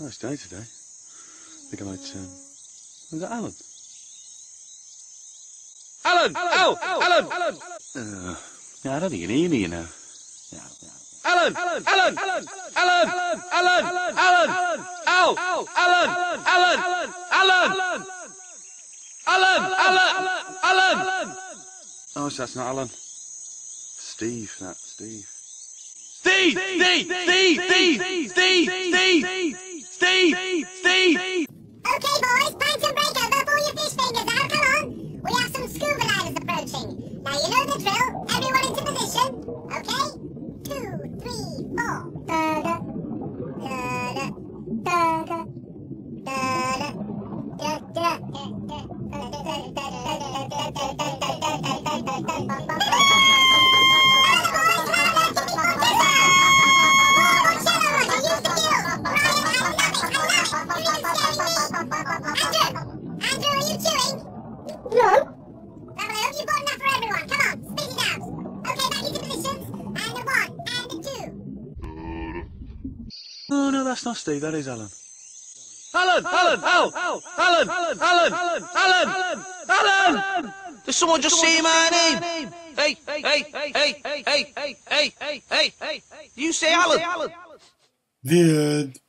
Nice day today. I think I might. Um, was that Alan? Alan! Al! Alan! Alan! Uh, yeah, I don't think you can hear me, you know. Yeah, yeah. Alan! Alan! Alan! Alan! Alan! Alan! Alan! Al! Alan! Alan! Alan! Alan! Alan! Alan! Alan! Alan! Alan! Oh, so that's not Alan. Steve, that Steve. Steve! Steve! Steve! Steve! Steve! Steve! Steve! Steve! Okay, boys, find some break over, pull your fish fingers out, come on. We have some scuba divers approaching. Now you know the drill. Everyone into position. Okay? Two, three, four. Da-da. Da-da. Da-da. Da-da. Da-da. Andrew, No. Well, I hope you bought enough for everyone. Come on, spit it out. Okay, back into positions. And a one, and a two. Oh, no, that's not Steve. That is Alan. Alan! Alan! Al! Alan! Alan! Alan! Alan! Did someone just say my name? Hey, hey, hey, hey, hey, hey, hey, hey, hey, hey, hey. You say Alan? The end.